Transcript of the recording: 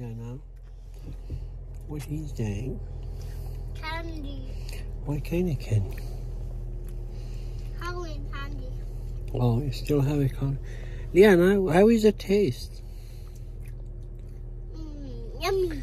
Liana. What he's doing. Candy. What kind of candy? Halloween candy. Oh, you still have a candy. Liana, how is the taste? Mm, yummy.